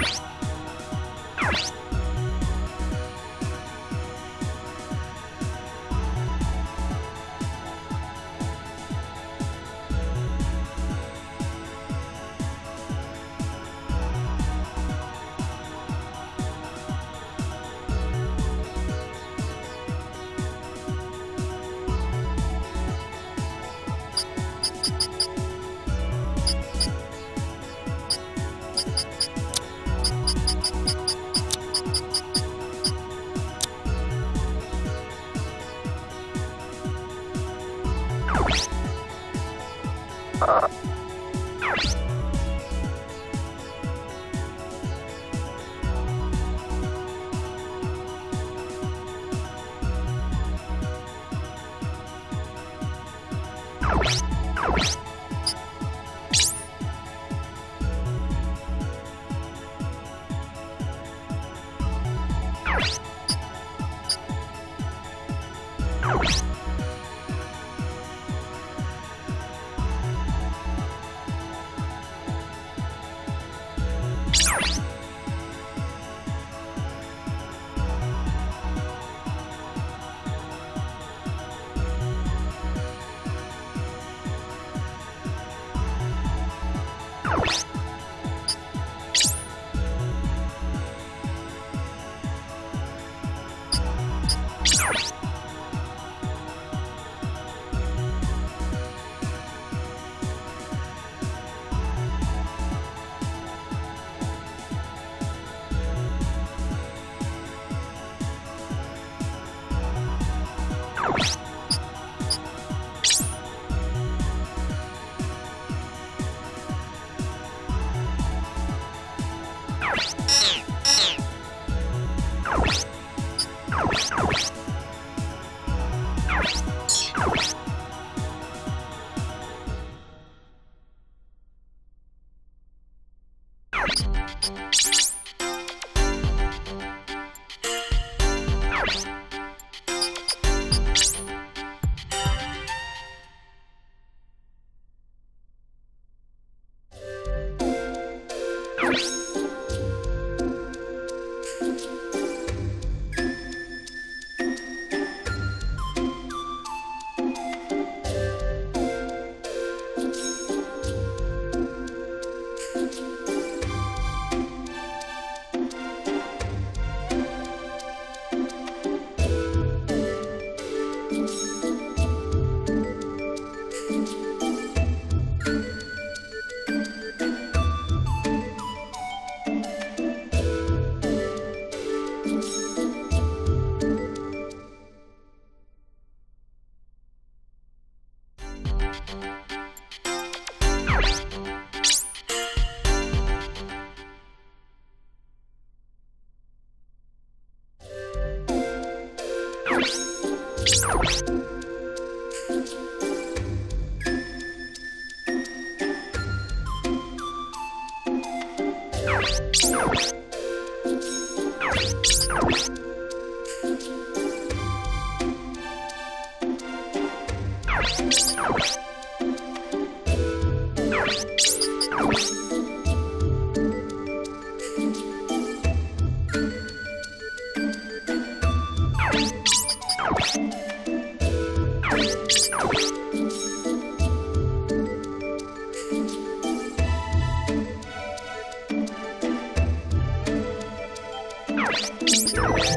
you you